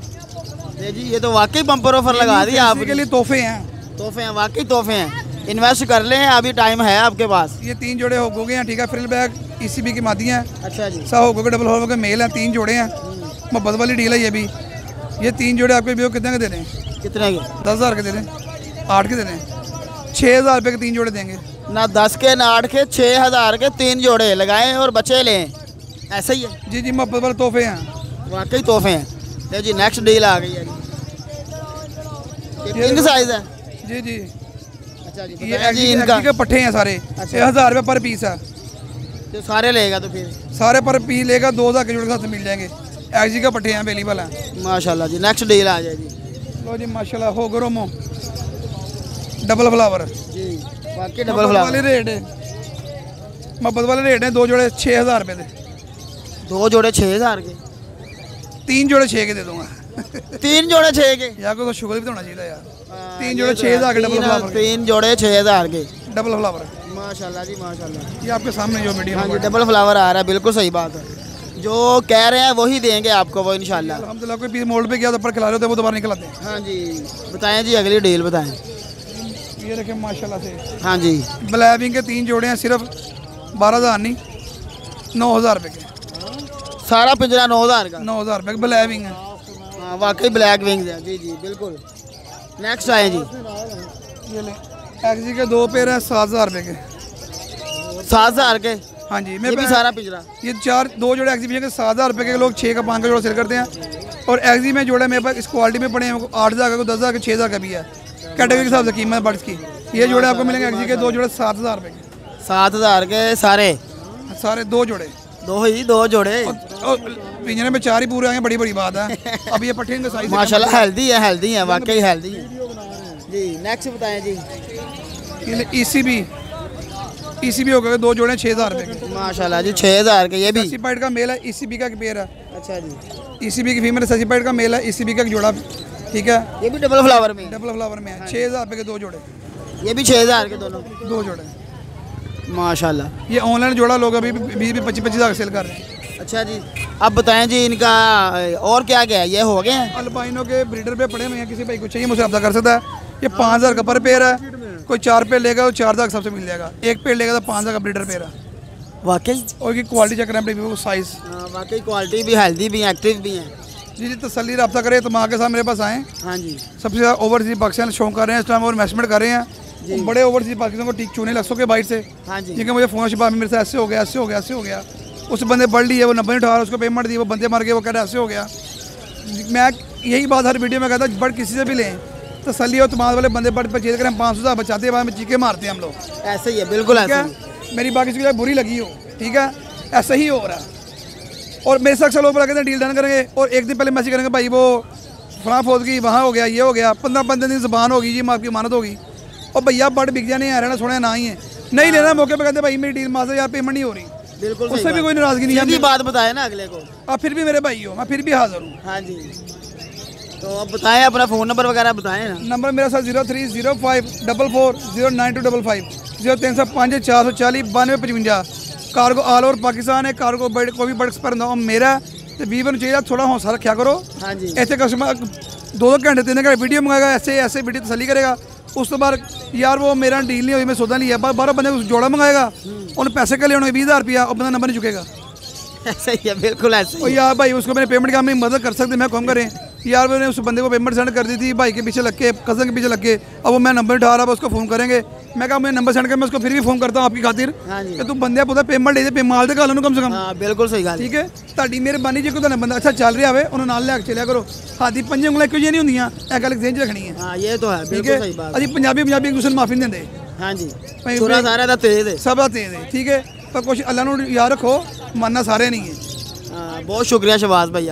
ये जी ये तो वाकई बम्पर ऑफ़र लगा दिया आपके लिए तोहफे हैं। तोहफे हैं वाकई तोहफे हैं। इन्वेस्ट कर लें अभी टाइम है आपके पास। ये तीन जोड़े हो गए हैं ठीक है फ्रिल बैग ई की मादी हैं। अच्छा जी। सा हो गए डबल हो गए मेल हैं तीन जोड़े हैं। मोहब्बत वाली डील है ये भी। ये तीन जोड़े आपके भी कितने के दे रहे हैं कितने के? दस हज़ार के दे रहे हैं आठ के दे रहे हैं छः हज़ार रुपये के तीन जोड़े देंगे। ना दस के ना आठ के छः हज़ार के तीन जोड़े लगाएँ और बच्चे लें। ऐसा ही है। जी जी मोहब्बत वाले तोहफे हैं। वाकई तोहफे हैं। जी नेक्स्ट डील आ गई है। किंग साइज़ है। जी जी। अच्छा जी ये बताएँ जी एलजी इनका के पट्ठे हैं सारे अच्छा। छः हज़ार रुपये पर पीस है तो सारे लेगा तो फिर सारे पर पी लेगा दो हज़ार के जोड़े के साथ मिल जाएँगे एक्जी का पट्टे हैं अवेलेबल हैं माशाल्लाह जी नेक्स्ट डील आ जाए जी लो जी माशाल्लाह हो गरोमो डबल फ्लावर जी बाकी डबल डबल वाले फ्लावर रेट है मोहब्बत वाले रेट हैं दो जोड़े छः हज़ार रुपये दे दो जोड़े छः हज़ार के तीन जोड़े छः के दे दूँगा तीन जोड़े छः के यार कोई शुगर भी तो होना चाहिए यार हाँ, तीन जोड़े तो छः है। हज़ार के डबल फ्लावर तीन जोड़े छः हज़ार के। डबल फ्लावर माशाल्लाह जी माशाल्लाह। ये आपके सामने जो वीडियो हाँ जी डबल फ्लावर आ रहा है बिल्कुल सही बात है। जो कह रहे हैं वही देंगे आपको वो इंशाल्लाह। अलहमदिल्ला कोई पीस मोल्ड पे गया तो ऊपर खिला रहे होते वो दोबारा निकल आते हैं। हाँ जी बताएँ जी अगली डील बताएँ। ये देखें माशाल्लाह से। हाँ जी। ब्लैविंग के तीन जोड़े हैं सिर्फ़ बारह हज़ार नहीं नौ हज़ार रुपये के। सारा पिंजरा नौ हज़ार का। नौ हज़ार रुपये ब्लैविंग है। हाँ वाकई ब्लैक विंग्स है। जी जी बिल्कुल। नेक्स्ट आए जी। ये ले। के दो पेयर हैं सात हज़ार रुपये के। सात हज़ार के? हाँ जी मैं भी सारा पिंजरा? ये चार दो जोड़े एक्जीबिशन के सात हज़ार रुपये के लोग छः का पाँच का जोड़ा सेल करते हैं। और एक्जी में जोड़े मेरे पास इस क्वालिटी में पड़े हैं आठ हज़ार का दस हज़ार का छः हज़ार का भी है। कैटेगरी के हिसाब से कीमत बर्ड्स की ये जोड़े आपको मिलेंगे एक्जी के दो जोड़े सात हज़ार रुपये के। सात हज़ार के सारे? सारे दो जोड़े। दो ही दो जोड़े। पिंजरे में चार ही पूरे आए बड़ी बड़ी बात है अब ये पट्टे इनका साइज़ माशाल्लाह हेल्दी है हेल्दी है वाकई हेल्दी है जी नेक्स्ट बताएँ जी ई C B E C B हो गए दो जोड़े छः हज़ार रुपये के माशाल्लाह जी छः हज़ार के ये भी ससीपाइड का मेल है ई सी बी का पेयर है अच्छा जी ई सी बी की फीमेल ससीपाइड का मेल है ई सी बी का जोड़ा ठीक है ये भी डबल फ्लावर में डबल फ्लावर में है छः हज़ार रुपये के दो जोड़े ये भी छः हज़ार के दोनों दो जोड़े माशाल्लाह ये ऑनलाइन जोड़ा लोग अभी बीस बीस पच्चीस पच्चीस हज़ार सेल कर रहे हैं अच्छा जी। अब बताएँ जी इनका और क्या क्या है? ये हो गए हैं? अल्बाइनो के ब्रीडर पे पड़े हुए हैं किसी भाई को चाहिए मुझसे रब्ता कर सकता है। ये पाँच हज़ार का पर पेयर है। कोई चार पेड़ लेगा तो चार हज़ार सबसे मिल जाएगा। एक पेड़ लेगा तो पाँच हज़ार का ब्रीडर पेयर है। वाकई? और की क्वालिटी चेक करें अपनी साइज़ हाँ, वाकई क्वालिटी भी हेल्दी भी एक्टिव भी हैं। जी जी तसली रब्ता करें तो माँ के साथ मेरे पास आएँ। हाँ जी। सबसे ज़्यादा ओवरसीज पाकिस्तान शौक कर रहे हैं इस टाइम और इन्वेस्टमेंट कर रहे हैं। वो बड़े ओवरसीज पाकिस्तान को टीक चूने लग सके बाइट से। हाँ जी। क्योंकि मुझे फ़ोन शिपा मेरे से ऐसे हो गया ऐसे हो गया ऐसे हो गया। उस बंदे बढ़ लिए वो नब्बे नहीं उठा रहा उसको पेमेंट दी वो बंदे मर गए वो कह रहे ऐसे हो गया। मैं यही बात हर वीडियो में कहता हूँ बड़ किसी से भी लें तसली और तमाम वाले बंदे बड़ परचेज करें पाँच सौ बचाते हैं बाद में चीखे मारते हैं हम लोग। ऐसे ही है बिल्कुल ऐसे है। मेरी बात किसी को बुरी लगी हो ठीक है? ऐसा ही हो रहा है। और मेरे साथ अक्सर लोग बोला कहते हैं डील डन करेंगे और एक दिन पहले मैसेज करेंगे भाई वो फला फौज की वहाँ हो गया ये हो गया पंद्रह पंद्रह दिन जबान होगी जी आपकी मानत होगी। और भैया बड़ बिक जाने रहना सुने ना ही है। नहीं लेना मौके पर कहते भाई मेरी डील से यार पेमेंट नहीं हो रही। बिल्कुल उससे भी कोई नाराजगी नहीं सीधी है बात बताए ना अगले को आप फिर भी मेरे भाई हो मैं फिर भी हाजिर हूँ हाँ जी तो अब बताएं अपना फ़ोन नंबर वगैरह बताएं ना नंबर मेरा sir zero three zero five double four zero nine two double five zero तीन सौ पाँच चार सौ चाली बानवे पचवंजा कार्गो ऑल ओवर पाकिस्तान है कार्गो बर्ड कोई भी बर्ड्स पर ना मेरा ਤੇ ਵੀਵਰ ਨੂੰ ਚਾਹੀਦਾ ਥੋੜਾ ਹੌਸਲਾ ਰੱਖਿਆ ਕਰੋ ਹਾਂਜੀ ਇੱਥੇ ਕਸਟਮਰ ਦੋ ਦੋ ਘੰਟੇ ਤਿੰਨ ਘੰਟੇ ਵੀਡੀਓ ਮੰਗਾਏਗਾ ਐਸੇ ਐਸੇ ਵੀਡੀਓ ਤਸੱਲੀ ਕਰੇਗਾ ਉਸ ਤੋਂ ਬਾਅਦ ਯਾਰ ਉਹ ਮੇਰਾ ਡੀਲ ਨਹੀਂ ਹੋਈ ਮੈਂ ਸੌਦਾ ਲਿਆ ਬਾਹਰੋਂ ਬੰਦੇ ਨੂੰ ਜੋੜਾ ਮੰਗਾਏਗਾ ਉਹਨੂੰ ਪੈਸੇ ਕੱਲੇ ਹੋਣਗੇ 20000 रुपया ਉਹ ਬੰਦਾ नंबर नहीं चुकेगा ऐसे ही है बिल्कुल ऐसे और ही यार भाई उसको मैंने पेमेंट का में मदद कर सकते मैं कम करें यार मैंने उस बंदे को पेमेंट सेंड कर दी थी भाई के पीछे लग के कज़न के पीछे लग के अब वो मैं नंबर उठा रहा उसको फ़ोन करेंगे मैं कहा मुझे नंबर सेंड कर मैं उसको फिर भी फ़ोन करता हूँ आपकी खातिर हाँ जी। कि तू बंदे पुता पेमेंट दे दे माल ਦੇ ਗੱਲ ਨੂੰ ਕਮ ਸੇ ਕਮ हाँ बिल्कुल सही गल ਠੀਕ ਹੈ ਤੁਹਾਡੀ ਮਿਹਰਬਾਨੀ ਜੇ ਕੋਈ ਤੁਹਾਡਾ ਬੰਦਾ ਅੱਛਾ ਚੱਲ ਰਿਹਾ ਹੋਵੇ ਉਹਨੂੰ ਨਾਲ ਲੈ ਕੇ ਚੱਲਿਆ ਕਰੋ ਹਾਦੀ ਪੰਜੇ ਉਂਗਲਾਂ ਇੱਕੋ ਜਿਹੀਆਂ ਨਹੀਂ ਹੁੰਦੀਆਂ ਇਹ ਗੱਲ ਜ਼ਿਹਨ 'ਚ ਰੱਖਣੀ ਹੈ हाँ ये तो है ਠੀਕ बिल्कुल ਹੈ सही बात ਅਸੀਂ ਪੰਜਾਬੀ ਪੰਜਾਬੀ ਇੱਕ ਦੂਸਰੇ ਨੂੰ ਮਾਫੀ ਨਹੀਂ ਦਿੰਦੇ हाँ जी भाई- छुरा भाई- सारा था तेज है ਸਭ ਦਾ ਤੇਜ਼ ਹੈ ਠੀਕ ਹੈ ਪਰ ਕੁਛ ਅੱਲਾ ਨੂੰ ਯਾਦ ਰੱਖੋ ਮੰਨਣਾ ਸਾਰੇ ਨਹੀਂ ਹੈ हाँ, हाँ, बहुत शुक्रिया शबाज भाई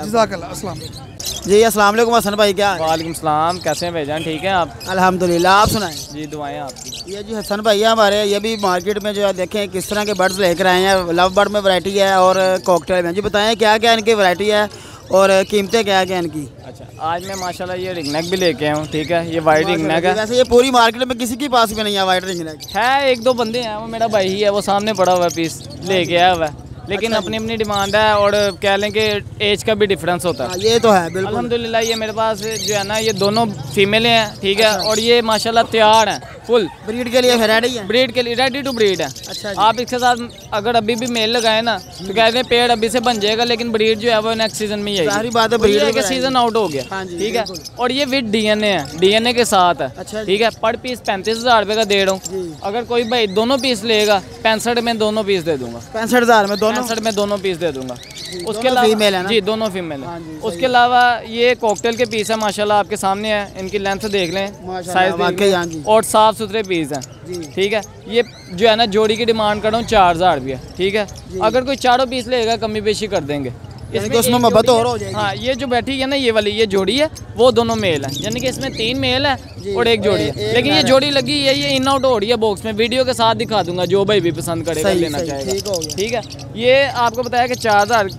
जी असलम हसन भाई क्या वालेकुम सलाम कैसे हैं भाई ठीक है आप? अल्हम्दुलिल्लाह आप सुनाएँ। जी दुआएँ आपकी। ये जी हसन भैया हमारे ये भी मार्केट में जो है देखें किस तरह के बर्ड्स लेकर आए हैं लव बर्ड में वैरायटी है और कॉकटेल में। जी बताएँ क्या क्या इनकी वैरायटी है और कीमतें क्या क्या इनकी? अच्छा आज मैं माशाला ये रिंगनेक भी लेके आया हूँ ठीक है? ये वाइट रिंगनेक है। वैसे ये पूरी मार्केट में किसी के पास भी नहीं है वाइट रिंगनेक। है एक दो बंदे हैं वो मेरा भाई ही है वो सामने पड़ा हुआ है पीस लेके आया हुआ है। लेकिन अच्छा अपनी अपनी डिमांड है और कह लें कि एज का भी डिफरेंस होता हाँ। है ये तो है बिल्कुल। अलहमदिल्ला ये मेरे पास जो है ना ये दोनों फीमेलें हैं ठीक है? और ये माशाल्लाह तैयार हैं। फुल। ब्रीड के लिए रेडी है? ब्रीड के लिए रेडी टू ब्रीड है। अच्छा जी। आप इसके साथ अगर अभी भी मेल लगाए ना तो कहते हैं पेड़ अभी से बन जाएगा लेकिन ब्रीड जो है वो नेक्स्ट सीज़न में ही सारी बात है, है कि सीज़न आउट हो गया। हाँ ठीक है? और ये विद डीएनए है डीएनए के साथ अच्छा है ठीक है? पर पीस पैंतीस हज़ार रुपये का दे रहा हूँ। अगर कोई भाई दोनों पीस लेगा पैंसठ में दोनों पीस दे दूँगा। पैंसठ हज़ार में दोनों? पैंसठ में दोनों पीस दे दूँगा। उसके है अलावा जी दोनों फीमेल हाँ। है उसके अलावा ये कॉकटेल के पीस है माशाल्लाह आपके सामने है इनकी लेंथ देख लें साइज़ हाँ। और साफ़ सुथरे पीस हैं ठीक है? ये जो है ना जोड़ी की डिमांड कर रहा हूँ चार हज़ार रुपये ठीक है? अगर कोई चारों पीस लेगा कमी पेशी कर देंगे। इसमें उसमें मोहब्बत और है- जाएगी। हाँ ये जो बैठी है ना ये वाली ये जोड़ी है वो दोनों मेल है। यानी कि इसमें तीन मेल है और एक जोड़ी है। लेकिन ये जोड़ी लगी है ये इन आउट हो रही है बॉक्स में। वीडियो के साथ दिखा दूँगा जो भाई भी पसंद करेगा लेना चाहेगा। ठीक हो ये आपको बताया कि चार हज़ार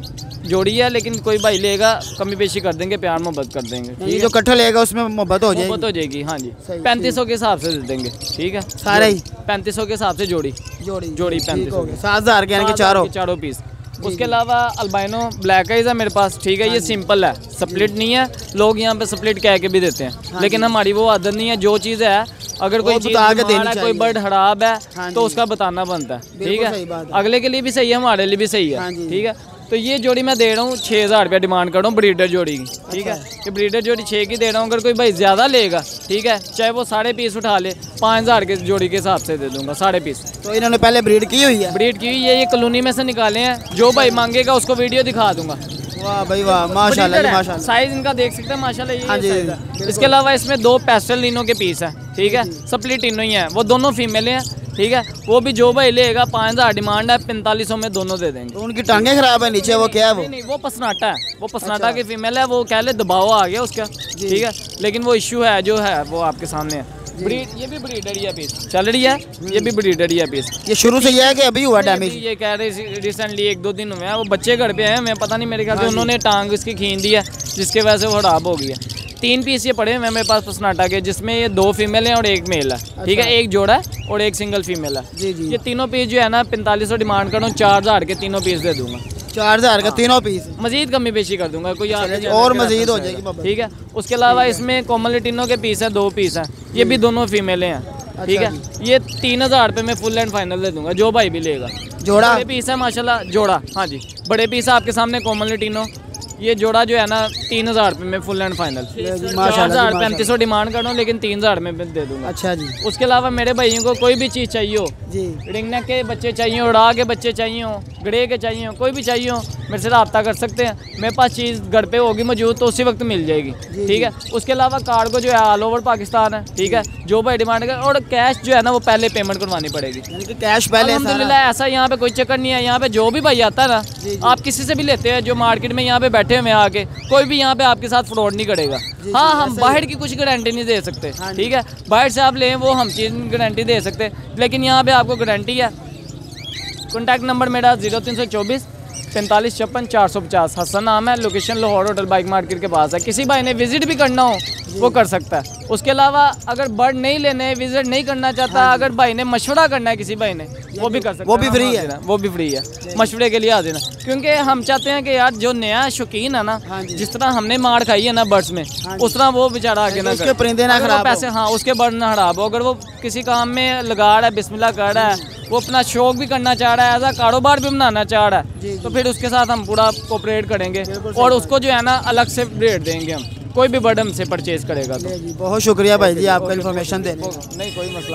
जोड़ी है लेकिन कोई भाई लेगा कमी पेशी कर देंगे प्यार मोहब्बत कर देंगे। ये जो कट्ठा लेगा उसमें मोहब्बत हो जाएगी। मोहब्बत हो जाएगी हाँ जी। पैंतीस सौ के हिसाब से दे देंगे ठीक है? सारे ही? पैंतीस सौ के हिसाब से जोड़ी। जोड़ी जोड़ी पैंतीस सात हज़ार के चारों। चारों पीस। उसके अलावा अल्बाइनो ब्लैक आइज़ है मेरे पास ठीक है ये सिंपल है। स्प्लिट नहीं है लोग यहाँ पे स्प्लिट कह के भी देते हैं। लेकिन हमारी वो आदत नहीं है जो चीज़ है अगर कोई चीज़ बता के देनी कोई बर्ड खराब हाँ है। तो उसका बताना बनता है ठीक है। है। अगले के लिए भी सही है हमारे लिए भी सही हाँ है ठीक है। तो ये जोड़ी मैं दे रहा हूँ छः हज़ार रुपया डिमांड कर रहा हूँ ब्रीडर जोड़ी की ठीक है? अच्छा। ये ब्रीडर जोड़ी छः की दे रहा हूँ अगर कोई भाई ज़्यादा लेगा ठीक है? चाहे वो साढ़े पीस उठा ले पाँच हज़ार के जोड़ी के हिसाब से दे दूँगा साढ़े पीस। तो इन्होंने पहले ब्रीड की हुई है? ब्रीड की हुई है ये कॉलोनी में से निकाले हैं। जो भाई मांगेगा उसको वीडियो दिखा दूँगा। वाह भाई वाह माशाल्लाह माशाल्लाह। साइज़ इनका देख सकते हैं माशाल्लाह ये हाँ जी। इसके अलावा इसमें दो पेस्टल लीनों के पीस है ठीक है? सप्ली तीनों ही है। वो दोनों फीमेल हैं। ठीक है? वो भी जो भाई लेगा पाँच हज़ार डिमांड है पैंतालीस सौ में दोनों दे देंगे। तो उनकी टांगे खराब है नीचे वो क्या है वो? नहीं नहीं वो पसनाटा है। वो पसनाटा अच्छा। की फीमेल है वो कह ले दबाव आ गया उसका। ठीक है? लेकिन वो इश्यू है जो है वो आपके सामने है। ब्रीड ये भी ब्रीडर ही है पीस चल रही है? ये भी ब्रीडर ही है पीस ये शुरू से ये है कि अभी हुआ डैमेज ये कह रहे रिसेंटली एक दो दिन हुए हैं वो बच्चे घर पे हैं मैं पता नहीं मेरे ख्याल हाँ से उन्होंने टांग इसकी खींच दी है जिसके वजह से वो खराब हो गई है। तीन पीस ये पड़े हुए हैं मेरे पास पसनाटा के जिसमें ये दो फीमेल हैं और एक मेल है। ठीक है? एक जोड़ा है और एक सिंगल फीमेल है। अच्छा। जी, जी। ये तीनों पीस जो है ना पैंतालीस सौ डिमांड कर रहा हूँ चार हज़ार के तीनों पीस दे दूँगा। चार हज़ार का तीनों पीस मजीद कमी पेशी कर दूँगा कोई आगे चलिए और मजीद हो जाएगी ठीक है? उसके अलावा इसमें कोमल लिटिनो के पीस हैं दो पीस हैं। ये भी दोनों फीमेलें हैं। अच्छा ठीक है? ये तीन हज़ार रुपये में फुल एंड फाइनल दे दूँगा जो भाई भी लेगा। जोड़ा? बड़े पीस है माशाल्लाह जोड़ा। हाँ जी। बड़े पीस है आपके सामने कोमल लिटिनो ये जोड़ा जो है ना तीन हज़ार रुपये में फुल एंड फाइनल चार हज़ार। पैंतीस सौ डिमांड कर रहा हूँ लेकिन तीन हज़ार में दे दूँगा। अच्छा जी। उसके अलावा मेरे भाइयों को कोई भी चीज़ चाहिए हो जी। रिंगनेक के बच्चे चाहिए हो उड़ा के बच्चे चाहिए हो ग्रे के चाहिए हो कोई भी चाहिए हो मेरे से रब्ता कर सकते हैं। मेरे पास चीज़ घर पे होगी मौजूद तो उसी वक्त मिल जाएगी। ठीक है? उसके अलावा कार्गो जो है ऑल ओवर पाकिस्तान है ठीक है? जो भाई डिमांड कर और कैश जो है ना वो पहले पेमेंट करवानी पड़ेगी। कैश पहले है अलहमदिल्ला ऐसा यहाँ पे कोई चक्कर नहीं है। यहाँ पे जो भी भाई आता है ना आप किसी से भी लेते हैं जो मार्केट में यहाँ पे बैठे हुए हैं आके कोई भी यहाँ पे आपके साथ फ्रॉड नहीं करेगा। हाँ हम बाहर की कुछ गारंटी नहीं दे सकते। ठीक है? बाहर से आप लें वो हम चीज़ गारंटी दे सकते। लेकिन यहाँ पे आपको गारंटी है। कॉन्टैक्ट नंबर मेरा ज़ीरो तीन सौ चौबीस पैंतालीस छप्पन चार सौ पचास। हसन नाम है location Lahore hotel bike market के पास है। किसी भाई ने विज़िट भी करना हो वो कर सकता है। उसके अलावा अगर बर्ड नहीं लेने विज़िट नहीं करना चाहता अगर भाई ने मशवरा करना है किसी भाई ने वो भी कर सकता वो भी फ्री है। हैं, वो भी फ्री है। मशवरे के लिए आ देना क्योंकि हम चाहते हैं कि यार जो नया शौकीन है ना हाँ जिस तरह हमने मार खाई है ना बर्ड्स में उस तरह वो बेचारा आगे ना परिंदे ना खराब पैसे हाँ उसके बर्ड ना खराब हो अगर वो किसी काम में लगा रहा है बिस्मिल्लाह कर रहा है वो अपना शौक भी करना चाह रहा है एज कारोबार भी बनाना चाह रहा है तो फिर उसके साथ हम पूरा कोऑपरेट करेंगे और उसको जो है ना अलग से रेट देंगे हम। कोई भी बर्डम से परचेज करेगा तो। बहुत शुक्रिया भाई जी आपका इन्फॉर्मेशन देने नहीं कोई मसला